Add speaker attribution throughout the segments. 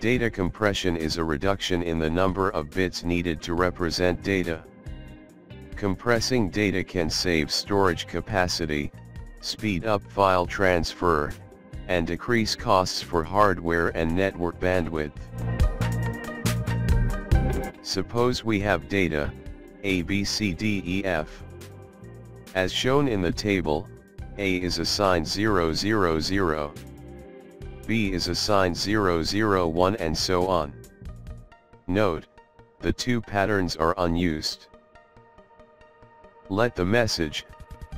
Speaker 1: Data compression is a reduction in the number of bits needed to represent data. Compressing data can save storage capacity, speed up file transfer, and decrease costs for hardware and network bandwidth. Suppose we have data, A, B, C, D, E, F. As shown in the table, A is assigned 0, 0, 0. B is assigned 0, 0, 1 and so on. Note, the two patterns are unused. Let the message,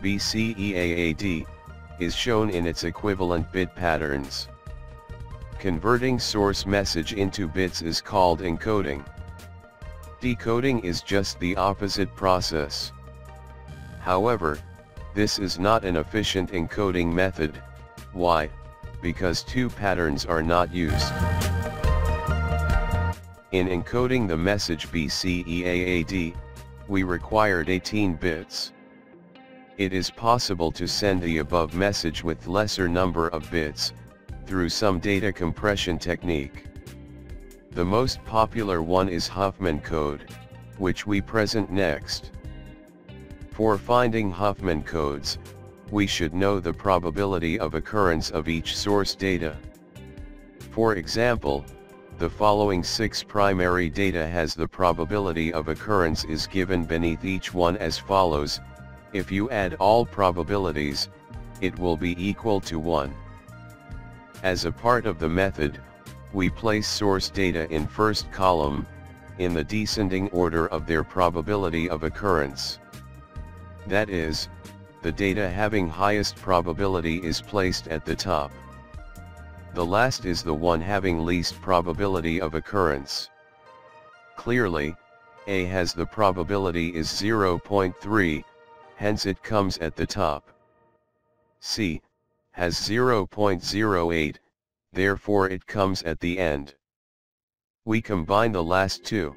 Speaker 1: BCEAAD, is shown in its equivalent bit patterns. Converting source message into bits is called encoding. Decoding is just the opposite process. However, this is not an efficient encoding method, why? Because two patterns are not used. In encoding the message BCEAAD, we required 18 bits. It is possible to send the above message with lesser number of bits, through some data compression technique. The most popular one is Huffman code, which we present next. For finding Huffman codes, we should know the probability of occurrence of each source data. For example, the following six primary data has the probability of occurrence is given beneath each one as follows, if you add all probabilities, it will be equal to 1. As a part of the method, we place source data in first column, in the descending order of their probability of occurrence. That is, the data having highest probability is placed at the top. The last is the one having least probability of occurrence. Clearly, A has the probability is 0.3, hence it comes at the top. C, has 0.08, therefore it comes at the end. We combine the last two.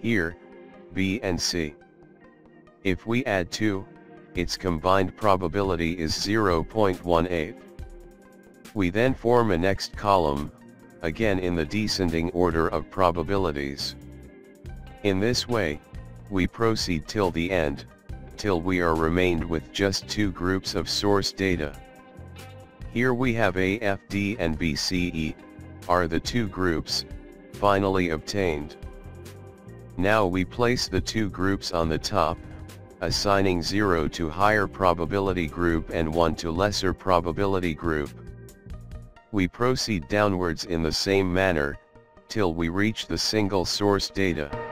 Speaker 1: Here, B and C. If we add 2, its combined probability is 0.18. We then form a next column, again in the descending order of probabilities. In this way, we proceed till the end, till we are remained with just two groups of source data. Here we have AFD and BCE, are the two groups, finally obtained. Now we place the two groups on the top, assigning 0 to higher probability group and 1 to lesser probability group. We proceed downwards in the same manner, till we reach the single source data.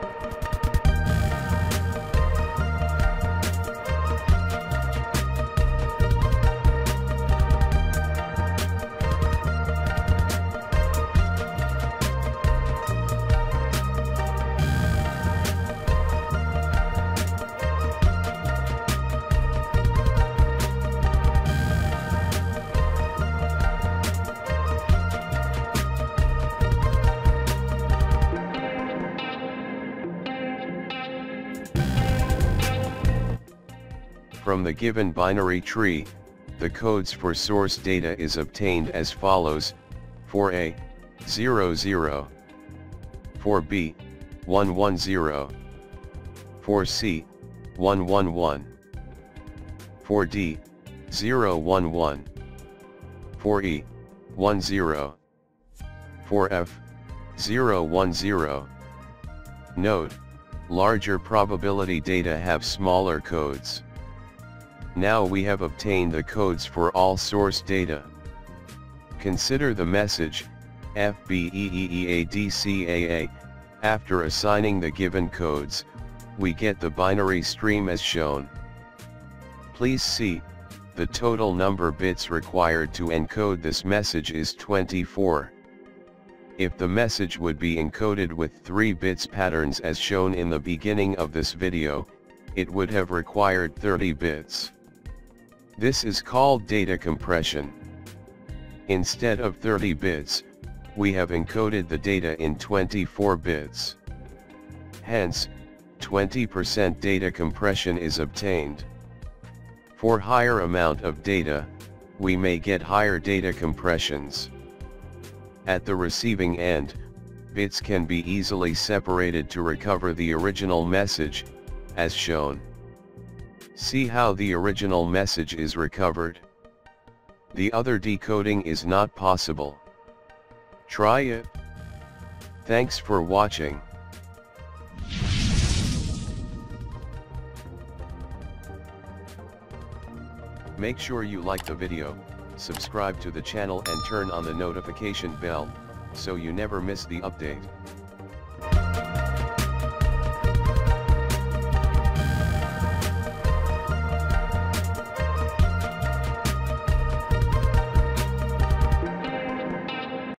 Speaker 1: From the given binary tree, the codes for source data is obtained as follows, for A, 00, 0, for B, 110, for C, 111, for D, 011, for E, 10, for F, 010. Note, larger probability data have smaller codes. Now we have obtained the codes for all source data. Consider the message, FBEEEADCAA, after assigning the given codes, we get the binary stream as shown. Please see, the total number bits required to encode this message is 24. If the message would be encoded with 3 bits patterns as shown in the beginning of this video, it would have required 30 bits. This is called data compression. Instead of 30 bits, we have encoded the data in 24 bits. Hence, 20% data compression is obtained. For higher amount of data, we may get higher data compressions. At the receiving end, bits can be easily separated to recover the original message, as shown. See how the original message is recovered. The other decoding is not possible. Try it. Thanks for watching. Make sure you like the video, subscribe to the channel and turn on the notification bell, so you never miss the update.